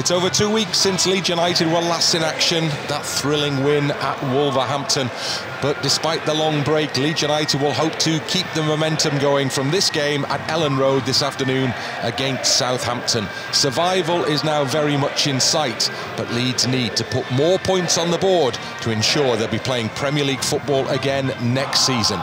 It's over two weeks since Leeds United were last in action, that thrilling win at Wolverhampton. But despite the long break, Leeds United will hope to keep the momentum going from this game at Elland Road this afternoon against Southampton. Survival is now very much in sight, but Leeds need to put more points on the board to ensure they'll be playing Premier League football again next season.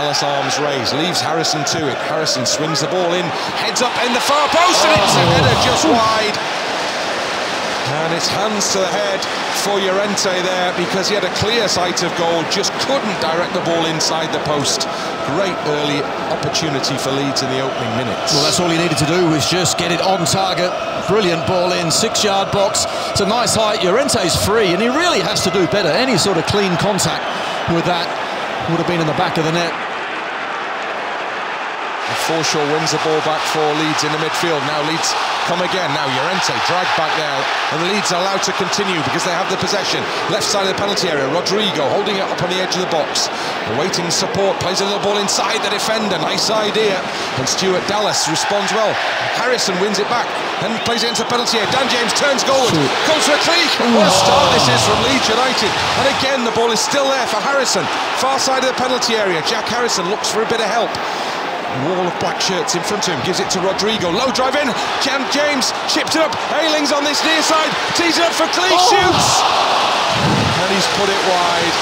Dallas arms raised, leaves Harrison to it. Harrison swings the ball in, heads up in the far post, and it's a header just oh. wide. And it's hands to the head for Llorente there because he had a clear sight of goal, just couldn't direct the ball inside the post. Great early opportunity for Leeds in the opening minutes. Well, that's all he needed to do was just get it on target. Brilliant ball in, six-yard box. It's a nice height. Llorente's free, and he really has to do better. Any sort of clean contact with that would have been in the back of the net. Forshaw wins the ball back for Leeds in the midfield. Now Leeds come again. Now Llorente dragged back there. And the Leeds are allowed to continue because they have the possession. Left side of the penalty area. Rodrigo holding it up on the edge of the box. Awaiting support. Plays a little ball inside the defender. Nice idea. And Stuart Dallas responds well. Harrison wins it back and plays it into penalty area. Dan James turns goalwards. Comes for a Klich. What a start this is from Leeds United. And again, the ball is still there for Harrison. Far side of the penalty area. Jack Harrison looks for a bit of help. Wall of black shirts in front of him, gives it to Rodrigo. Low drive in, Dan James chipped it up. Ayling's on this near side, tees it up for Klich, oh. shoots! And he's put it wide.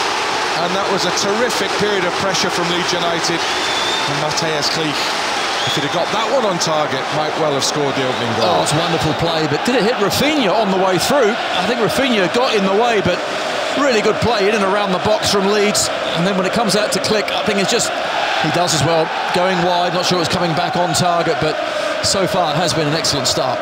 And that was a terrific period of pressure from Leeds United. And Mateusz Klich if he'd have got that one on target, might well have scored the opening goal. Oh, it's a wonderful play, but did it hit Raphinha on the way through? I think Raphinha got in the way, but really good play in and around the box from Leeds. And then when it comes out to Klich, I think it's just he does as well. Going wide, not sure it's coming back on target, but so far it has been an excellent start.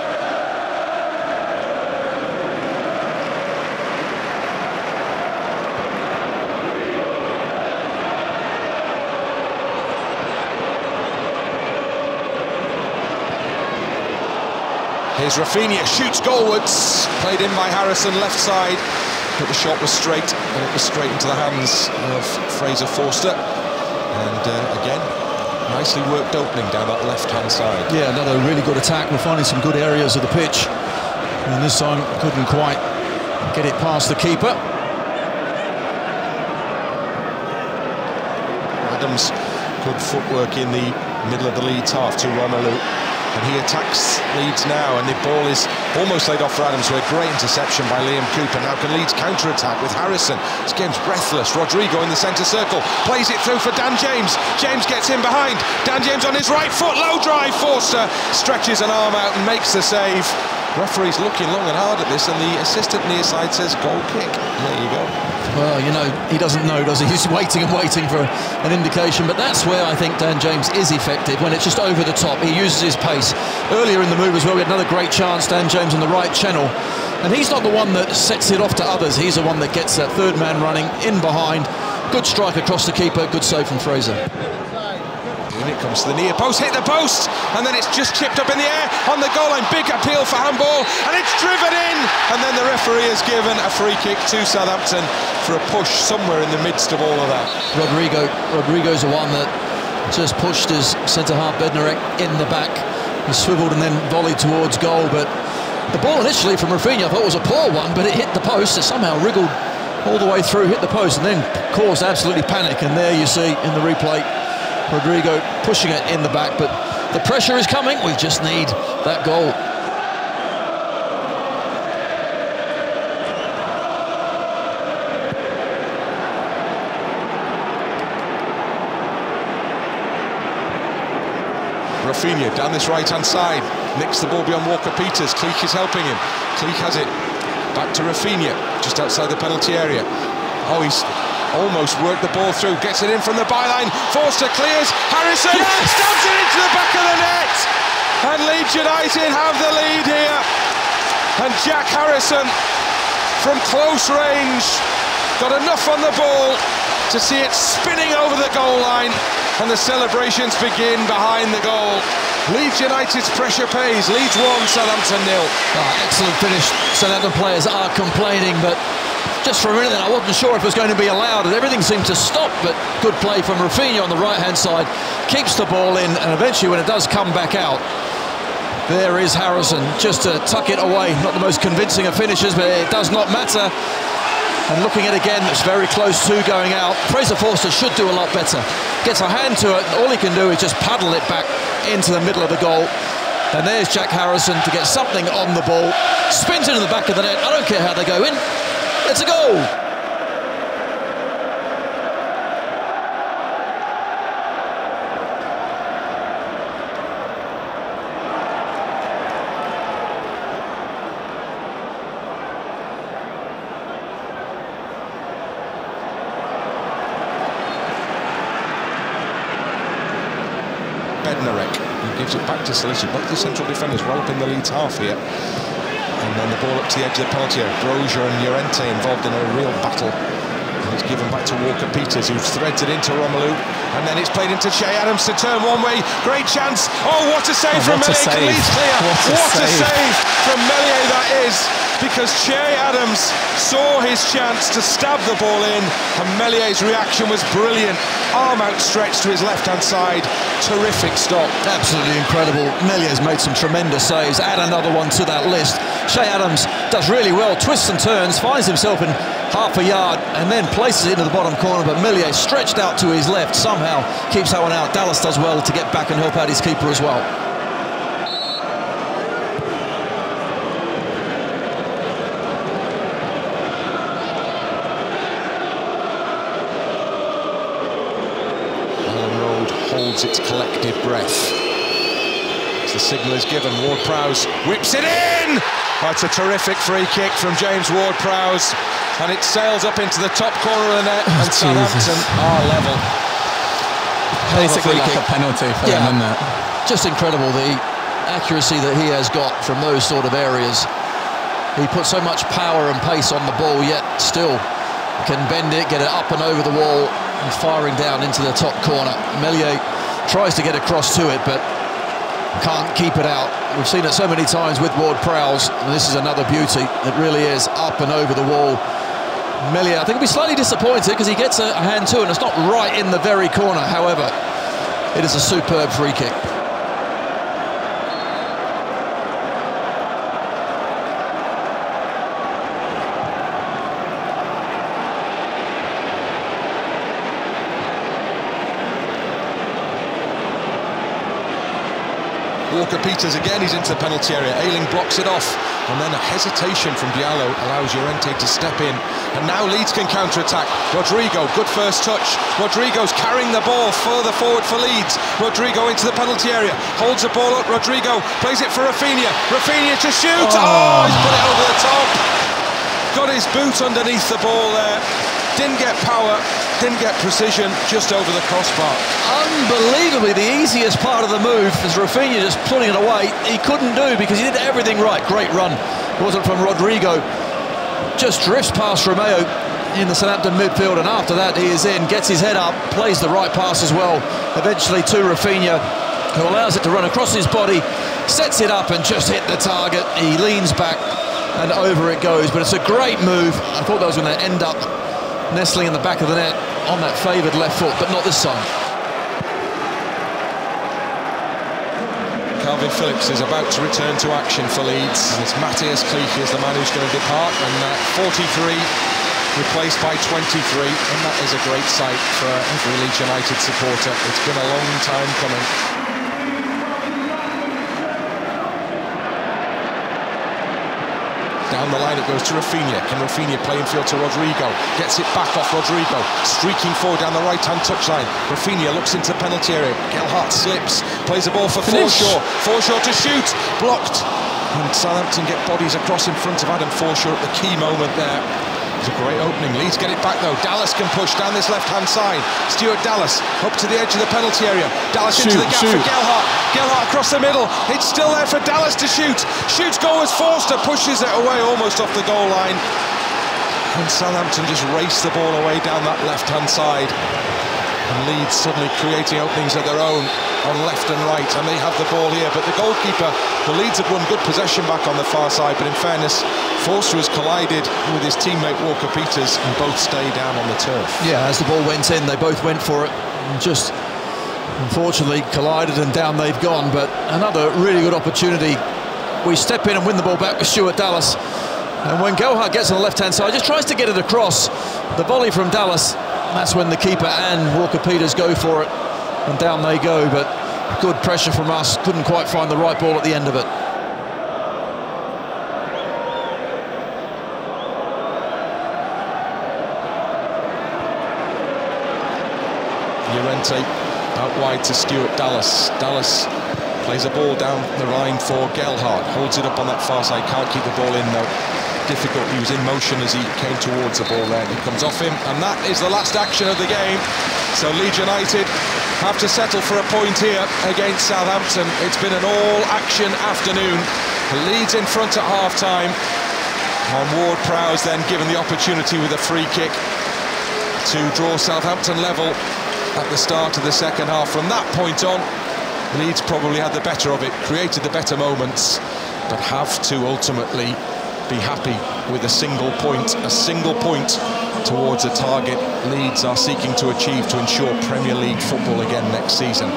Here's Raphinha, shoots goalwards, played in by Harrison, left side, but the shot was straight, and it was straight into the hands of Fraser Forster. And uh, again, nicely worked opening down that left-hand side. Yeah, another really good attack. We're finding some good areas of the pitch. And this time couldn't quite get it past the keeper. Adams, good footwork in the middle of the Leeds half to Romeu. And he attacks Leeds now, and the ball is almost laid off for Adams, so a great interception by Liam Cooper. Now can Leeds counter-attack with Harrison. This game's breathless. Rodrigo in the centre circle, plays it through for Dan James. James gets in behind. Dan James on his right foot, low drive. Forster stretches an arm out and makes the save. Referee's looking long and hard at this, and the assistant near side says goal kick. There you go. Well, you know, he doesn't know, does he? He's waiting and waiting for an indication, but that's where I think Dan James is effective, when it's just over the top. He uses his pace. Earlier in the move as well, we had another great chance, Dan James on the right channel. And he's not the one that sets it off to others. He's the one that gets that third man running in behind. Good strike across the keeper, good save from Fraser. And it comes to the near post, hit the post, and then it's just chipped up in the air on the goal line. Big appeal for handball, and it's driven in. And then the referee has given a free kick to Southampton for a push somewhere in the midst of all of that. Rodrigo, Rodrigo's the one that just pushed his centre half Bednarek in the back. He swiveled and then volleyed towards goal, but the ball initially from Raphinha I thought was a poor one, but it hit the post. It somehow wriggled all the way through, hit the post, and then caused absolutely panic. And there you see in the replay Rodrigo pushing it in the back, but the pressure is coming. We just need that goal. Raphinha down this right-hand side, nicks the ball beyond Walker-Peters. Klich is helping him. Klich has it. Back to Raphinha, just outside the penalty area. Oh, he's almost worked the ball through, gets it in from the byline, Forster clears, Harrison yes! stabs it into the back of the net, and Leeds United have the lead here. And Jack Harrison, from close range, got enough on the ball to see it spinning over the goal line, and the celebrations begin behind the goal. Leeds United's pressure pays. Leeds 1, Southampton nil. Oh, excellent finish. Southampton players are complaining, but just for a minute I wasn't sure if it was going to be allowed and everything seemed to stop but good play from Rafinha on the right hand side. Keeps the ball in and eventually when it does come back out there is Harrison. Just to tuck it away. Not the most convincing of finishes but it does not matter. And looking at it again it's very close to going out. Fraser Forster should do a lot better. Gets a hand to it all he can do is just paddle it back into the middle of the goal. And there's Jack Harrison to get something on the ball. Spins into the back of the net. I don't care how they go in it's a goal. Bednarek, who gives it back to Salisu. Both the central defenders well up in the lead half here. And then the ball up to the edge of the penalty area. Broja and Llorente involved in a real battle. And it's given back to Walker Peters, who threads it into Romeu. And then it's played into Che Adams to turn one way. Great chance. Oh, what a save Oh, from what a save. Leeds clear. What a What a save. save from Meslier that is. Because Che Adams saw his chance to stab the ball in. And Meslier's reaction was brilliant. Arm outstretched to his left-hand side. Terrific stop. Absolutely incredible. Meslier's made some tremendous saves. Add another one to that list. Che Adams does really well, twists and turns, finds himself in half a yard and then places it into the bottom corner. But Meslier stretched out to his left, somehow keeps that one out. Dallas does well to get back and help out his keeper as well. Holds its collective breath. As the signal is given, Ward-Prowse whips it in! That's a terrific free kick from James Ward-Prowse. And it sails up into the top corner of the net, oh, and Jesus. Southampton are level. Basically like kick. a penalty for Yeah. them, isn't it? Just incredible the accuracy that he has got from those sort of areas. He puts so much power and pace on the ball, yet still can bend it, get it up and over the wall, and firing down into the top corner. Meslier tries to get across to it, but can't keep it out. We've seen it so many times with Ward Prowse, and this is another beauty. It really is up and over the wall. Meslier, I think, will be slightly disappointed because he gets a, hand to it, and it's not right in the very corner. However, it is a superb free kick. Walker Peters again, he's into the penalty area. Ayling blocks it off. And then a hesitation from Diallo allows Llorente to step in. And now Leeds can counter-attack. Rodrigo, good first touch. Rodrigo's carrying the ball further forward for Leeds. Rodrigo into the penalty area. Holds the ball up. Rodrigo plays it for Rafinha. Rafinha to shoot. Oh, oh he's put it over the top. Got his boot underneath the ball there. Didn't get power, didn't get precision, just over the crossbar. Unbelievably, the easiest part of the move is Rafinha just putting it away. He couldn't do because he did everything right. Great run. It wasn't from Rodrigo. Just drifts past Romeu in the Southampton midfield, and after that, he is in, gets his head up, plays the right pass as well. Eventually to Rafinha, who allows it to run across his body, sets it up and just hit the target. He leans back and over it goes. But it's a great move. I thought that was going to end up nestling in the back of the net on that favoured left foot, but not this time. Kalvin Phillips is about to return to action for Leeds. It's Mateusz Klich is the man who's going to depart, and uh, 43 replaced by 23, and that is a great sight for every Leeds United supporter. It's been a long time coming. Down the line it goes to Rafinha. Can Rafinha play in field to Rodrigo? Gets it back off Rodrigo. Streaking forward down the right-hand touchline. Rafinha looks into the penalty area. Gelhardt slips. Plays the ball for Finish. Forshaw. Forshaw to shoot. Blocked. And Southampton get bodies across in front of Adam Forshaw at the key moment there. It's a great opening. Leeds get it back though. Dallas can push down this left-hand side. Stuart Dallas up to the edge of the penalty area. Dallas into the gap for shoot. Gelhardt. Gelhardt across the middle. It's still there for Dallas to shoot. Shoots goal as Forster pushes it away almost off the goal line. And Southampton just race the ball away down that left-hand side. And Leeds suddenly creating openings of their own on left and right, and they have the ball here. But the goalkeeper, the Leeds have won good possession back on the far side, but in fairness, Forster has collided with his teammate Walker Peters, and both stay down on the turf. Yeah, as the ball went in, they both went for it, and just unfortunately collided, and down they've gone. But another really good opportunity. We step in and win the ball back with Stuart Dallas. And when Gelhardt gets on the left-hand side, just tries to get it across. The volley from Dallas, that's when the keeper and Walker Peters go for it. And down they go, but good pressure from us. Couldn't quite find the right ball at the end of it. Llorente out wide to Stuart Dallas. Dallas plays a ball down the line for Gelhardt. Holds it up on that far side, can't keep the ball in though. Difficult, he was in motion as he came towards the ball there. He comes off him, and that is the last action of the game. So Leeds United have to settle for a point here against Southampton. It's been an all-action afternoon. Leeds in front at half-time. And Ward-Prowse then given the opportunity with a free kick to draw Southampton level at the start of the second half. From that point on, Leeds probably had the better of it, created the better moments, but have to ultimately be happy with a single point, a single point towards a target Leeds are seeking to achieve to ensure Premier League football again next season.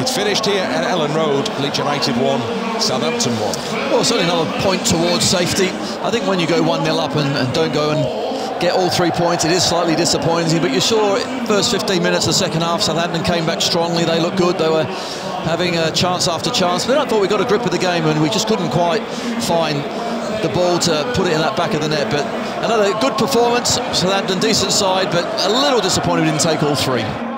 It's finished here at Elland Road. Leeds United won, Southampton won. Well, certainly another point towards safety. I think when you go 1 0 up and, and don't go and get all three points. It is slightly disappointing, but you saw first 15 minutes of the second half, Southampton came back strongly. They looked good. They were having a chance after chance. But I thought we got a grip of the game and we just couldn't quite find the ball to put it in that back of the net. But another good performance. Southampton, decent side, but a little disappointed we didn't take all three.